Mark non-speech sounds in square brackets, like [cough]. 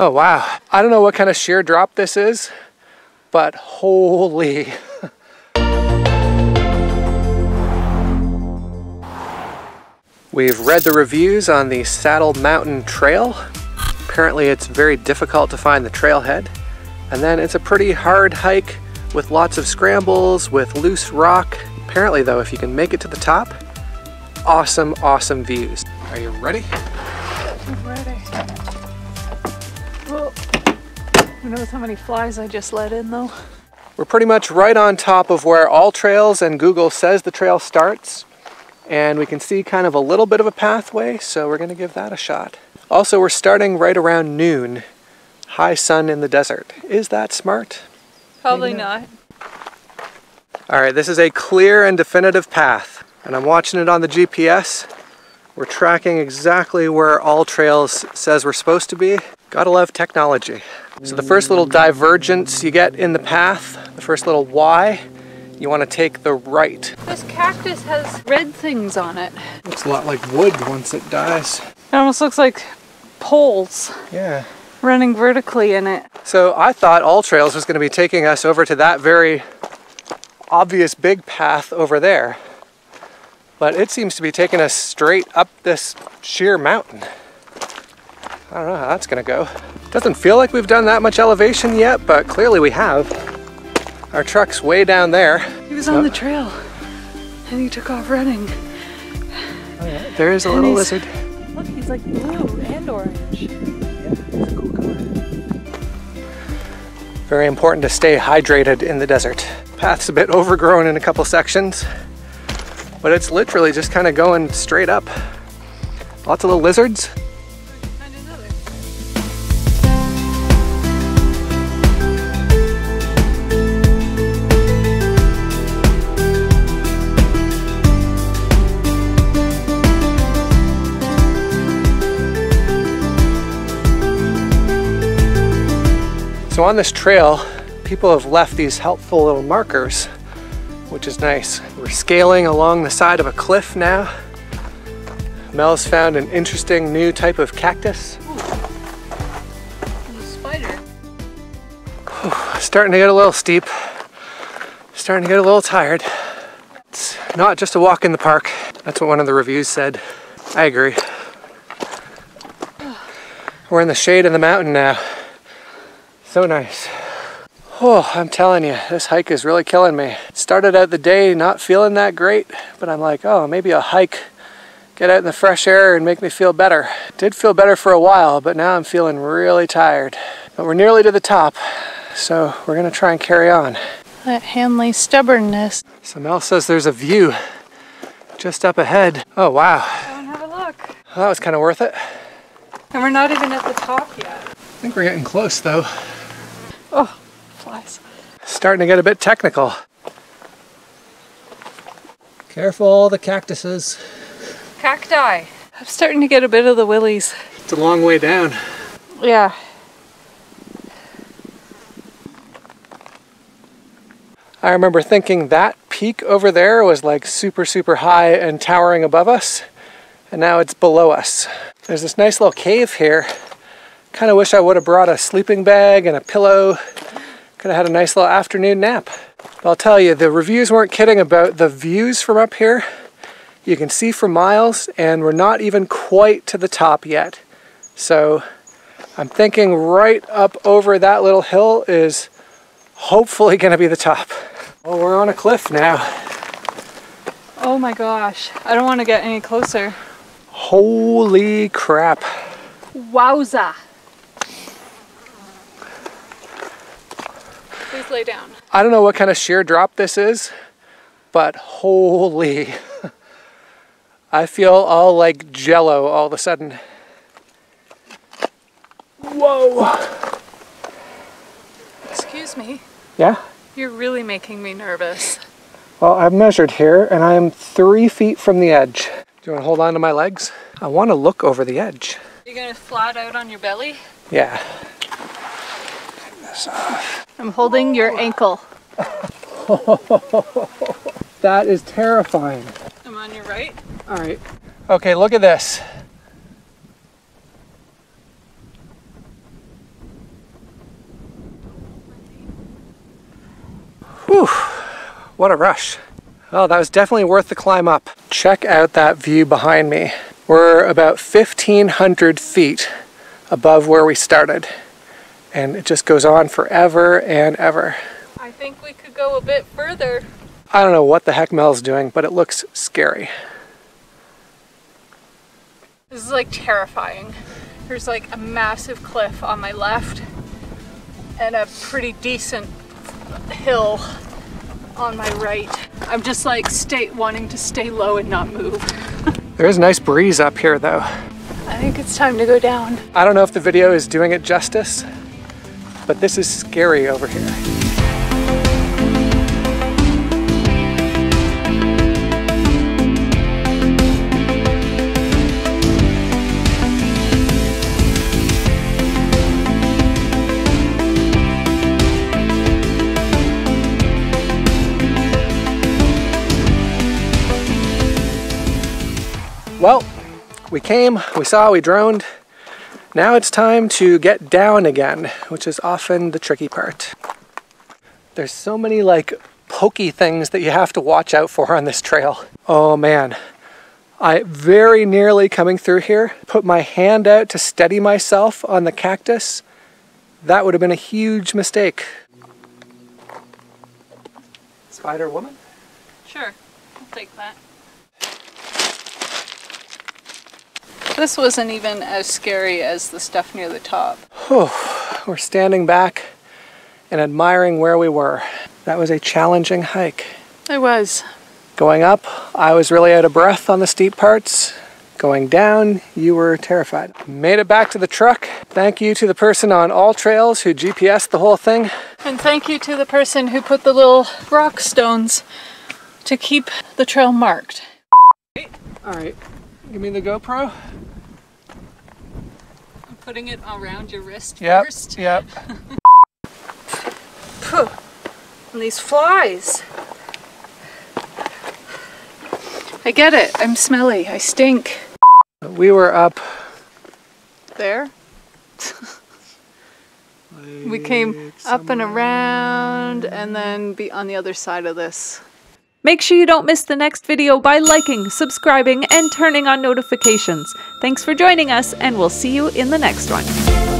Oh wow. I don't know what kind of sheer drop this is, but holy. [laughs] We've read the reviews on the Saddle Mountain Trail. Apparently it's very difficult to find the trailhead. And then it's a pretty hard hike with lots of scrambles, with loose rock. Apparently though, if you can make it to the top, awesome, awesome views. Are you ready? Who knows how many flies I just let in though? We're pretty much right on top of where all trails and Google says the trail starts. And we can see kind of a little bit of a pathway, so we're gonna give that a shot. Also, we're starting right around noon. High sun in the desert. Is that smart? Probably not. All right, this is a clear and definitive path, and I'm watching it on the GPS. We're tracking exactly where All Trails says we're supposed to be. Gotta love technology. So the first little divergence you get in the path, the first little Y, you want to take the right. This cactus has red things on it. Looks a lot like wood once it dies. It almost looks like poles Yeah. running vertically in it. So I thought All Trails was going to be taking us over to that very obvious big path over there. But it seems to be taking us straight up this sheer mountain. I don't know how that's going to go. Doesn't feel like we've done that much elevation yet, but clearly we have. Our truck's way down there. He was on the trail and he took off running. Oh, yeah. There is a And little lizard. Look, he's like blue and orange. Yeah, it's a cool color. Very important to stay hydrated in the desert. Path's a bit overgrown in a couple sections, but it's literally just kind of going straight up. Lots of little lizards. So on this trail, people have left these helpful little markers, which is nice. We're scaling along the side of a cliff now. Mel's found an interesting new type of cactus. A spider. Starting to get a little steep. Starting to get a little tired. It's not just a walk in the park. That's what one of the reviews said. I agree. We're in the shade of the mountain now. So nice. Oh, I'm telling you, this hike is really killing me. Started out the day not feeling that great, but I'm like, oh, maybe a hike, get out in the fresh air and make me feel better. Did feel better for a while, but now I'm feeling really tired. But we're nearly to the top, so we're gonna try and carry on. That Hanley stubbornness. So Mel says there's a view just up ahead. Oh wow, Go and have a look. well, that was kind of worth it. And we're not even at the top yet. I think we're getting close though. Oh, flies. Starting to get a bit technical. Careful, the cactuses. Cacti. I'm starting to get a bit of the willies. It's a long way down. Yeah. I remember thinking that peak over there was like super, super high and towering above us, and now it's below us. There's this nice little cave here. Kind of wish I would have brought a sleeping bag and a pillow. Could have had a nice little afternoon nap. But I'll tell you, the reviews weren't kidding about the views from up here. You can see for miles, and we're not even quite to the top yet. So I'm thinking right up over that little hill is hopefully going to be the top. Well, we're on a cliff now. Oh my gosh. I don't want to get any closer. Holy crap. Wowza. Lay down. I don't know what kind of sheer drop this is, but holy. [laughs] I feel all like jello all of a sudden. Whoa. Excuse me. Yeah? You're really making me nervous. Well, I've measured here and I am three feet from the edge. Do you want to hold on to my legs? I want to look over the edge. You're gonna flat out on your belly? Yeah. I'm holding your ankle. [laughs] that is terrifying. I'm on your right. All right. Okay, look at this. Whew, what a rush. Well, that was definitely worth the climb up. Check out that view behind me. We're about 1,500 feet above where we started. And it just goes on forever and ever. I think we could go a bit further. I don't know what the heck Mel's doing, but it looks scary. This is like terrifying. There's like a massive cliff on my left and a pretty decent hill on my right. I'm just like stay wanting to stay low and not move. [laughs] There is a nice breeze up here though. I think it's time to go down. I don't know if the video is doing it justice, but this is scary over here. Well, we came, we saw, we droned. Now it's time to get down again, which is often the tricky part. There's so many like pokey things that you have to watch out for on this trail. Oh man, I very nearly coming through here, put my hand out to steady myself on the cactus. That would have been a huge mistake. Spider woman? Sure, I'll take that. This wasn't even as scary as the stuff near the top. Whew. We're standing back and admiring where we were. That was a challenging hike. It was. Going up, I was really out of breath on the steep parts. Going down, you were terrified. Made it back to the truck. Thank you to the person on All Trails who GPSed the whole thing. And thank you to the person who put the little rock stones to keep the trail marked. All right, give me the GoPro. I'm putting it around your wrist Yep, first. yep. [laughs] And these flies. I get it. I'm smelly. I stink. We were up. There. [laughs] we came up and around and then be on the other side of this. Make sure you don't miss the next video by liking, subscribing, and turning on notifications. Thanks for joining us, and we'll see you in the next one.